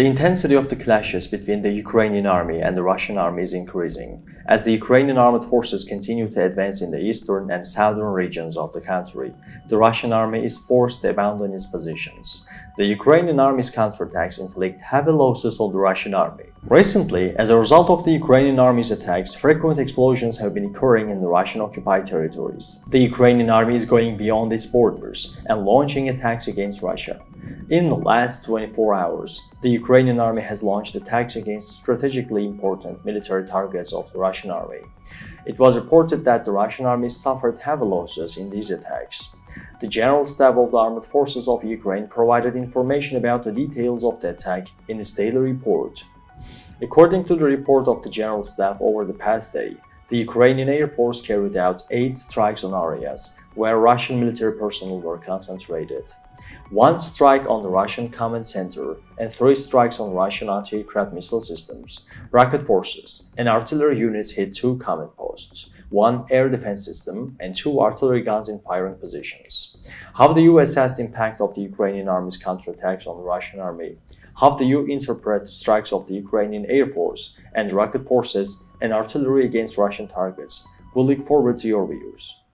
The intensity of the clashes between the Ukrainian army and the Russian army is increasing, as the Ukrainian armed forces continue to advance in the eastern and southern regions of the country. The Russian army is forced to abandon its positions. The Ukrainian army's counterattacks inflict heavy losses on the Russian army. Recently, as a result of the Ukrainian army's attacks, frequent explosions have been occurring in the Russian-occupied territories. The Ukrainian army is going beyond its borders and launching attacks against Russia. In the last 24 hours, the Ukrainian army has launched attacks against strategically important military targets of the Russian army. It was reported that the Russian army suffered heavy losses in these attacks. The General Staff of the Armed Forces of Ukraine provided information about the details of the attack in its daily report. According to the report of the General Staff over the past day, the Ukrainian Air Force carried out eight strikes on areas where Russian military personnel were concentrated. One strike on the Russian command center and three strikes on Russian anti-aircraft missile systems, rocket forces, and artillery units hit two command posts, one air defense system, and two artillery guns in firing positions. How the U assess the impact of the Ukrainian army's counterattacks on the Russian army? How do you interpret strikes of the Ukrainian Air Force and rocket forces and artillery against Russian targets? We look forward to your views.